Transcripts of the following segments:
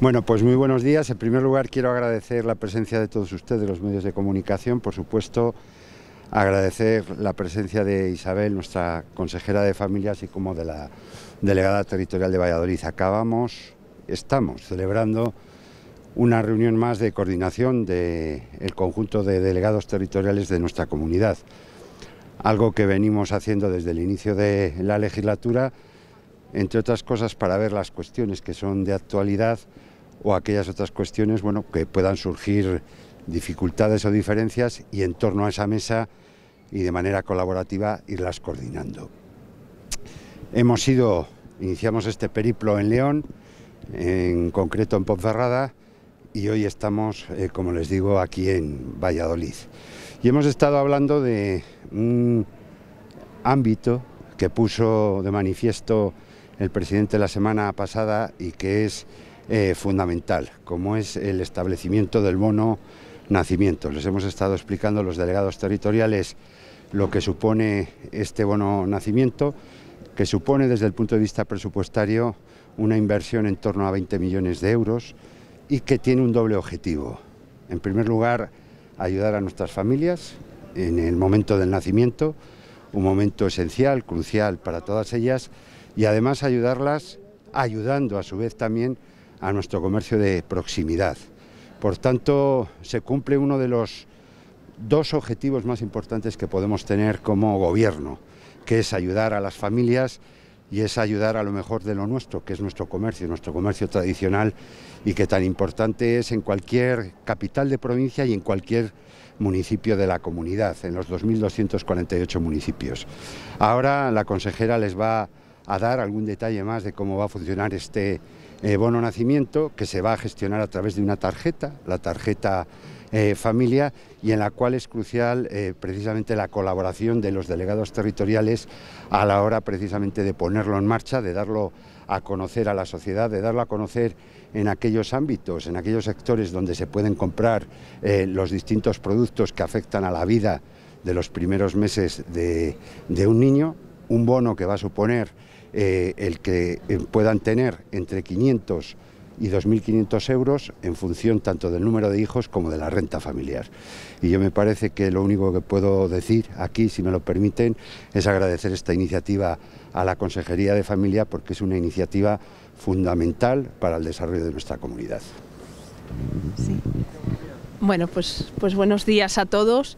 Bueno, pues muy buenos días. En primer lugar, quiero agradecer la presencia de todos ustedes, los medios de comunicación. Por supuesto, agradecer la presencia de Isabel, nuestra consejera de familia, así como de la delegada territorial de Valladolid. Acabamos, estamos celebrando una reunión más de coordinación del conjunto de delegados territoriales de nuestra comunidad. Algo que venimos haciendo desde el inicio de la legislatura, entre otras cosas para ver las cuestiones que son de actualidad o aquellas otras cuestiones bueno, que puedan surgir dificultades o diferencias y en torno a esa mesa y de manera colaborativa irlas coordinando. Hemos ido, iniciamos este periplo en León, en concreto en Ponferrada, y hoy estamos, eh, como les digo, aquí en Valladolid. Y hemos estado hablando de un ámbito que puso de manifiesto el presidente la semana pasada y que es eh, fundamental, como es el establecimiento del bono nacimiento. Les hemos estado explicando los delegados territoriales lo que supone este bono nacimiento, que supone desde el punto de vista presupuestario una inversión en torno a 20 millones de euros y que tiene un doble objetivo. En primer lugar, ayudar a nuestras familias en el momento del nacimiento, un momento esencial, crucial para todas ellas, y además ayudarlas ayudando a su vez también a nuestro comercio de proximidad. Por tanto, se cumple uno de los dos objetivos más importantes que podemos tener como gobierno, que es ayudar a las familias y es ayudar a lo mejor de lo nuestro, que es nuestro comercio, nuestro comercio tradicional y que tan importante es en cualquier capital de provincia y en cualquier municipio de la comunidad, en los 2.248 municipios. Ahora la consejera les va a dar algún detalle más de cómo va a funcionar este eh, bono nacimiento que se va a gestionar a través de una tarjeta, la tarjeta eh, familia, y en la cual es crucial eh, precisamente la colaboración de los delegados territoriales a la hora precisamente de ponerlo en marcha, de darlo a conocer a la sociedad, de darlo a conocer en aquellos ámbitos, en aquellos sectores donde se pueden comprar los distintos productos que afectan a la vida de los primeros meses de un niño, un bono que va a suponer eh, el que eh, puedan tener entre 500 y 2.500 euros en función tanto del número de hijos como de la renta familiar. Y yo me parece que lo único que puedo decir aquí, si me lo permiten, es agradecer esta iniciativa a la Consejería de Familia porque es una iniciativa fundamental para el desarrollo de nuestra comunidad. Bueno, pues, pues buenos días a todos.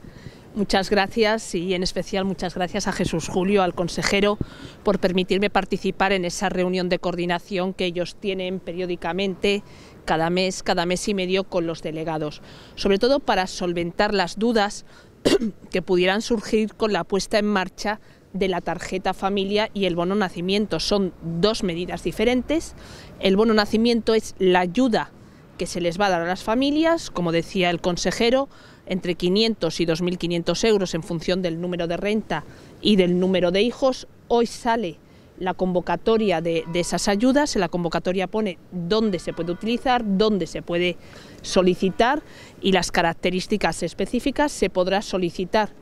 Muchas gracias y en especial muchas gracias a Jesús Julio, al consejero, por permitirme participar en esa reunión de coordinación que ellos tienen periódicamente cada mes, cada mes y medio con los delegados, sobre todo para solventar las dudas que pudieran surgir con la puesta en marcha de la tarjeta familia y el bono nacimiento. Son dos medidas diferentes. El bono nacimiento es la ayuda que se les va a dar a las familias, como decía el consejero, entre 500 y 2.500 euros en función del número de renta y del número de hijos. Hoy sale la convocatoria de, esas ayudas, en la convocatoria pone dónde se puede utilizar, dónde se puede solicitar y las características específicas se podrá solicitar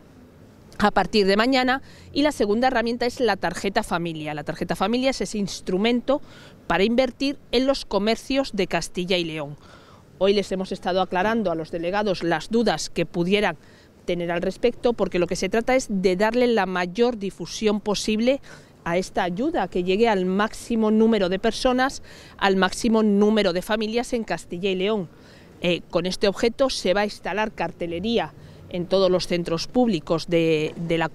a partir de mañana y la segunda herramienta es la tarjeta familia. La tarjeta familia es ese instrumento para invertir en los comercios de Castilla y León. Hoy les hemos estado aclarando a los delegados las dudas que pudieran tener al respecto, porque lo que se trata es de darle la mayor difusión posible a esta ayuda, que llegue al máximo número de personas, al máximo número de familias en Castilla y León. Eh, con este objeto se va a instalar cartelería en todos los centros públicos de, la,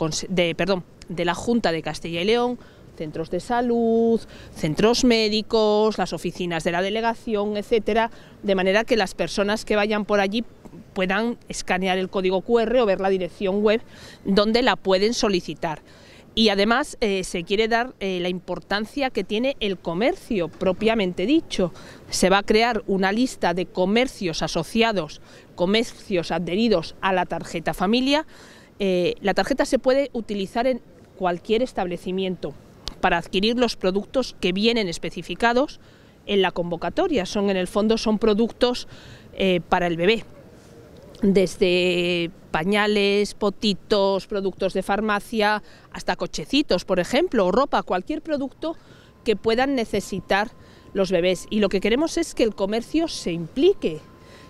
perdón, de la Junta de Castilla y León, centros de salud, centros médicos, las oficinas de la delegación, etcétera, de manera que las personas que vayan por allí puedan escanear el código QR o ver la dirección web donde la pueden solicitar. Y además eh, se quiere dar eh, la importancia que tiene el comercio propiamente dicho. Se va a crear una lista de comercios asociados, comercios adheridos a la tarjeta familia. Eh, la tarjeta se puede utilizar en cualquier establecimiento, para adquirir los productos que vienen especificados en la convocatoria. Son en el fondo son productos eh, para el bebé, desde pañales, potitos, productos de farmacia, hasta cochecitos, por ejemplo, o ropa, cualquier producto que puedan necesitar los bebés. Y lo que queremos es que el comercio se implique.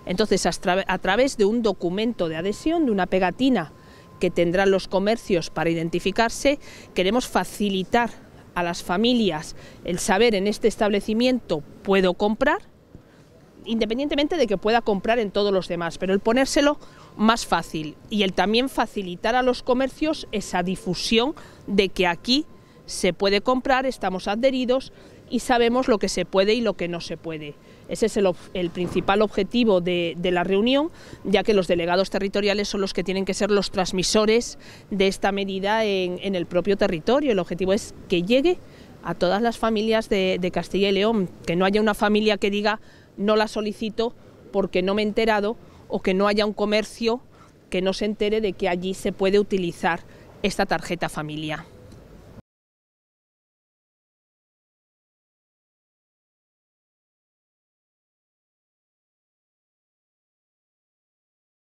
Entonces, a, través de un documento de adhesión, de una pegatina que tendrán los comercios para identificarse, queremos facilitar a las familias el saber en este establecimiento puedo comprar, independientemente de que pueda comprar en todos los demás, pero el ponérselo más fácil y el también facilitar a los comercios esa difusión de que aquí se puede comprar, estamos adheridos y sabemos lo que se puede y lo que no se puede. Ese es el, principal objetivo de, la reunión, ya que los delegados territoriales son los que tienen que ser los transmisores de esta medida en, el propio territorio. El objetivo es que llegue a todas las familias de, de Castilla y León, que no haya una familia que diga no la solicito porque no me he enterado o que no haya un comercio que no se entere de que allí se puede utilizar esta tarjeta familia.